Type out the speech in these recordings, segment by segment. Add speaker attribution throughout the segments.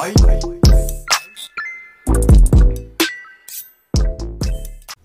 Speaker 1: Bye. Bye.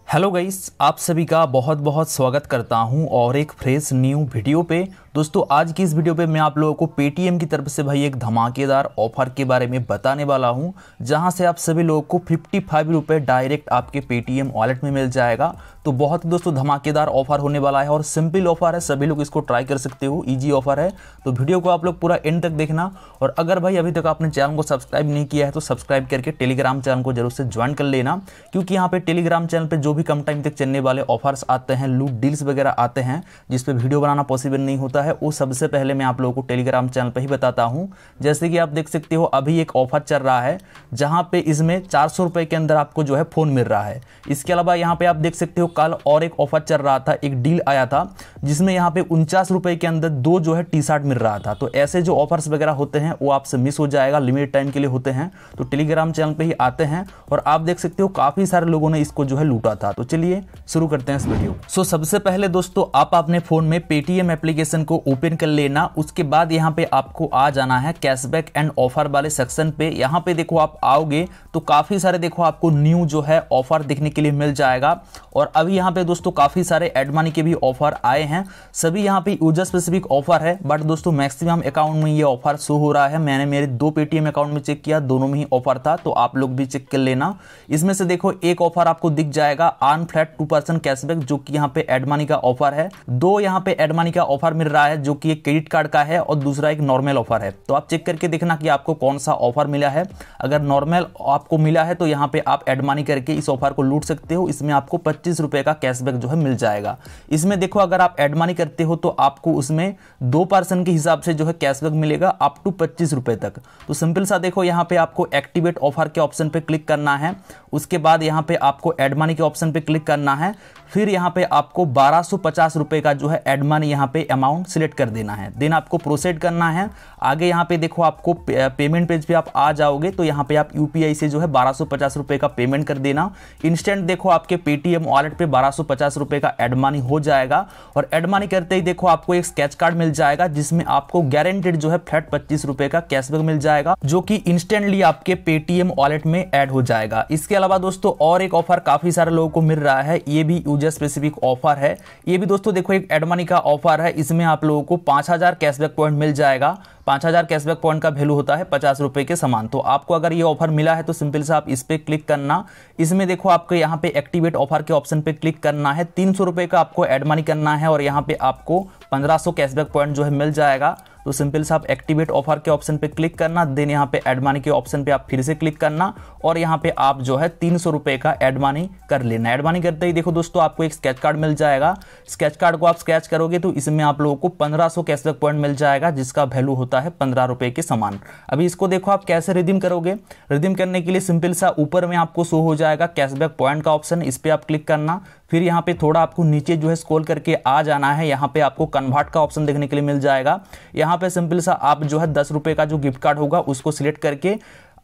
Speaker 1: Hello guys, आप सभी का बहुत बहुत स्वागत करता हूँ और एक फ्रेश न्यू वीडियो पे। दोस्तों, आज की इस वीडियो पे मैं आप लोगों को पेटीएम की तरफ़ से भाई एक धमाकेदार ऑफ़र के बारे में बताने वाला हूँ, जहाँ से आप सभी लोगों को फिफ्टी फाइव रुपये डायरेक्ट आपके पेटीएम वॉलेट में मिल जाएगा। तो बहुत ही दोस्तों, धमाकेदार ऑफ़र होने वाला है और सिंपल ऑफ़र है, सभी लोग इसको ट्राई कर सकते हो ईजी ऑफ़र है। तो वीडियो को आप लोग पूरा एंड तक देखना और अगर भाई अभी तक आपने चैनल को सब्सक्राइब नहीं किया है तो सब्सक्राइब करके टेलीग्राम चैनल को ज़रूर से ज्वाइन कर लेना, क्योंकि यहाँ पे टेलीग्राम चैनल पर जो भी कम टाइम तक चलने वाले ऑफर्स आते हैं लूट डील्स वगैरह आते हैं, जिसपे वीडियो बनाना पॉसिबल नहीं होता है। वो सबसे पहले मैं आप लोगों को टेलीग्राम चैनल पर ही बताता हूँ। जैसे कि आप देख सकते हो, अभी एक ऑफ़र चल रहा है, जहाँ पे इसमें चार सौ के अंदर आपको जो है फ़ोन मिल रहा है। इसके अलावा यहाँ पे आप देख सकते हो, कल और एक ऑफ़र चल रहा था, एक डील आया था, जिसमें यहाँ पे उनचास रुपए के अंदर दो जो है टी शर्ट मिल रहा था। तो ऐसे जो ऑफर्स वगैरह होते हैं, वो आपसे मिस हो जाएगा लिमिटेड टाइम के लिए होते हैं। तो टेलीग्राम चैनल पर ही आते हैं, और आप देख सकते हो, काफ़ी सारे लोगों ने इसको जो है लूटा था। तो चलिए शुरू करते हैं इस वीडियो। सो सबसे पहले दोस्तों, आप अपने फ़ोन में पेटीएम एप्लीकेशन को ओपन कर लेना। उसके बाद यहाँ पे आपको आ जाना है कैशबैक एंड ऑफ़र वाले सेक्शन पे। यहाँ पे देखो आप आओगे तो काफ़ी सारे देखो आपको न्यू जो है ऑफ़र देखने के लिए मिल जाएगा। और अभी यहाँ पे दोस्तों काफ़ी सारे एड मनी के भी ऑफ़र आए हैं। सभी यहाँ पे यूज़र स्पेसिफिक ऑफ़र है। बट दोस्तों मैक्सिमम अकाउंट में ये ऑफ़र शो हो रहा है। मैंने मेरे दो पेटीएम अकाउंट में चेक किया, दोनों में ही ऑफ़र था। तो आप लोग भी चेक कर लेना। इसमें से देखो एक ऑफ़र आपको दिख जाएगा। आन फ्लैट टू परसेंट कैशबैक जो कि यहाँ पे एड मनी का ऑफ़र है। दो यहाँ पे एड मनी का ऑफ़र मिल रहा है, जो कि एक क्रेडिट कार्ड का है और दूसरा एक नॉर्मल ऑफ़र है। तो आप चेक करके देखना कि आपको कौन सा ऑफ़र मिला है। अगर नॉर्मल आपको मिला है तो यहाँ पे आप एड मनी करके इस ऑफ़र को लूट सकते हो। इसमें आपको पच्चीस का कैशबैक जो है मिल जाएगा। इसमें देखो, अगर आप एड मनी करते हो तो आपको उसमें दो के हिसाब से जो है कैशबैक मिलेगा अप टू पच्चीस तक। तो सिंपल सा देखो, यहाँ पे आपको एक्टिवेट ऑफ़र के ऑप्शन पे क्लिक करना है। उसके बाद यहाँ पे आपको एड मनी के ऑप्शन पे क्लिक करना है। फिर यहाँ पे आपको बारह सौ का जो है एड मनी यहाँ पे अमाउंट सिलेक्ट कर देना है। देन आपको प्रोसेड करना है। आगे यहाँ पे देखो आपको पेमेंट पेज पे आप आ जाओगे तो यहाँ पे आप यूपीआई से जो है बारह सौ का पेमेंट कर देना। इंस्टेंट देखो आपके पेटीएम वॉलेट पे बारह सौ का एड मनी हो जाएगा। और एड मनी करते ही देखो आपको एक स्केच कार्ड मिल जाएगा, जिसमें आपको गारंटेड जो है फ्लैट पच्चीस का कैशबैक मिल जाएगा, जो कि इंस्टेंटली आपके पेटीएम वॉलेट में एड हो जाएगा। इसके अलावा दोस्तों और एक ऑफ़र काफ़ी सारे लोगों को मिल रहा है, ये भी यूज़र स्पेसिफिक ऑफ़र है, ये भी दोस्तों देखो, एक एड मनी का ऑफ़र है। इसमें आप लोगों को पाँच हज़ार कैशबैक पॉइंट मिल जाएगा। पाँच हज़ार कैशबैक पॉइंट का वैल्यू होता है पचास रुपए के समान। तो आपको अगर ये ऑफ़र मिला है तो सिंपल से आप इस पर क्लिक करना। इसमें देखो, आपको यहाँ पे एक्टिवेट ऑफ़र के ऑप्शन पे क्लिक करना है। तीन सौ रुपए का आपको एड मनी करना है और यहाँ पे आपको पंद्रह सौ कैशबैक पॉइंट जो है मिल जाएगा। तो सिंपल से आप एक्टिवेट ऑफ़र के ऑप्शन पे क्लिक करना देन यहाँ पे एड मनी के ऑप्शन पे आप फिर से क्लिक करना और यहाँ पे आप जो है तीन सौ रुपए का एड मनी कर लेना। एड मनी करते ही देखो दोस्तों आपको एक स्केच कार्ड मिल जाएगा। स्केच कार्ड को आप स्केच करोगे तो इसमें आप लोगों को पंद्रह सौ कैशबैक पॉइंट मिल जाएगा, जिसका वैल्यू होता है पंद्रह रुपए के समान। अभी इसको देखो आप कैसे रिडीम करोगे। रिडीम करने के लिए सिंपल सा ऊपर में आपको शो हो जाएगा कैशबैक पॉइंट का ऑप्शन इस पर आप क्लिक करना। फिर यहाँ पे थोड़ा आपको नीचे जो है स्कोल करके आ जाना है। यहाँ पे आपको कन्वर्ट का ऑप्शन देखने के लिए मिल जाएगा। यहाँ पे सिंपल सा आप जो है दस रुपये का जो गिफ्ट कार्ड होगा, उसको सिलेक्ट करके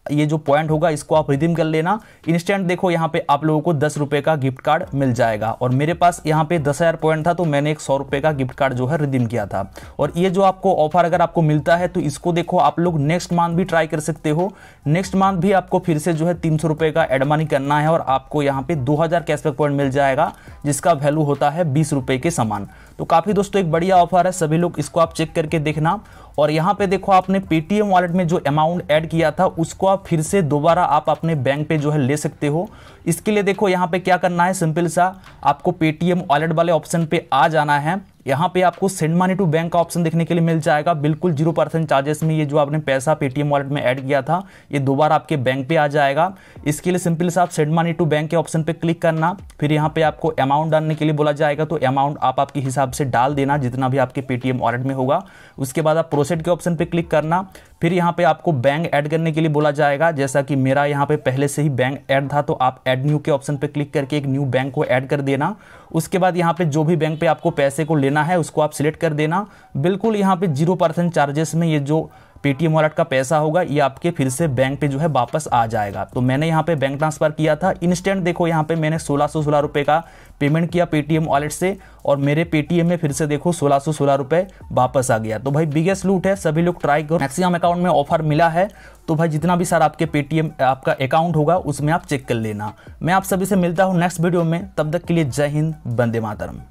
Speaker 1: ये जो पॉइंट होगा, इसको आप रिडीम कर लेना। इंस्टेंट देखो, यहाँ पे आप लोगों को दस रुपए का गिफ्ट कार्ड मिल जाएगा। और मेरे पास यहाँ पे दस हज़ार पॉइंट था तो मैंने एक सौ रुपए का गिफ्ट कार्ड जो है रिडीम किया था। और ये जो आपको ऑफ़र अगर आपको मिलता है तो इसको देखो, आप लोग नेक्स्ट मंथ भी ट्राई कर सकते हो। नेक्स्ट मंथ भी आपको फिर से जो है तीन सौ का एड मनी करना है, और आपको यहाँ पे दो हज़ार कैशबैक पॉइंट मिल जाएगा, जिसका वैल्यू होता है बीस के समान। तो काफ़ी दोस्तों, एक बढ़िया ऑफ़र है, सभी लोग इसको आप चेक करके देखना। और यहाँ पे देखो आपने पेटीएम वॉलेट में जो अमाउंट ऐड किया था, उसको आप फिर से दोबारा आप अपने बैंक पे जो है ले सकते हो। इसके लिए देखो यहाँ पे क्या करना है सिंपल सा, आपको पेटीएम वॉलेट वाले ऑप्शन पे आ जाना है। यहाँ पे आपको सेंड मनी टू बैंक का ऑप्शन देखने के लिए मिल जाएगा। बिल्कुल ज़ीरो परसेंट चार्जेस में ये जो आपने पैसा पेटीएम वॉलेट में ऐड किया था, ये दोबारा आपके बैंक पे आ जाएगा। इसके लिए सिंपल से, आप सेंड मनी टू बैंक के ऑप्शन पे क्लिक करना। फिर यहाँ पे आपको अमाउंट डालने के लिए बोला जाएगा तो अमाउंट आप आपके हिसाब से डाल देना, जितना भी आपके पेटीएम वॉलेट में होगा। उसके बाद आप प्रोसेड के ऑप्शन पे क्लिक करना। फिर यहाँ पे आपको बैंक ऐड करने के लिए बोला जाएगा। जैसा कि मेरा यहाँ पे पहले से ही बैंक ऐड था तो आप ऐड न्यू के ऑप्शन पे क्लिक करके एक न्यू बैंक को ऐड कर देना। उसके बाद यहाँ पे जो भी बैंक पे आपको पैसे को लेना है, उसको आप सिलेक्ट कर देना। बिल्कुल यहाँ पे ज़ीरो परसेंट चार्जेस में ये जो पेटीएम वॉलेट का पैसा होगा, ये आपके फिर से बैंक पे जो है वापस आ जाएगा। तो मैंने यहाँ पे बैंक ट्रांसफ़र किया था। इंस्टेंट देखो, यहाँ पे मैंने सोलह सौ सोलह रुपये का पेमेंट किया पेटीएम वॉलेट से और मेरे पेटीएम में फिर से देखो सोलह सौ सोलह रुपये वापस आ गया। तो भाई बिगेस्ट लूट है, सभी लोग ट्राई करो। मैक्सिमम अकाउंट में ऑफ़र मिला है। तो भाई जितना भी सर आपके पेटीएम, आपका अकाउंट होगा, उसमें आप चेक कर लेना। मैं आप सभी से मिलता हूँ नेक्स्ट वीडियो में। तब तक के लिए जय हिंद बंदे मातरम।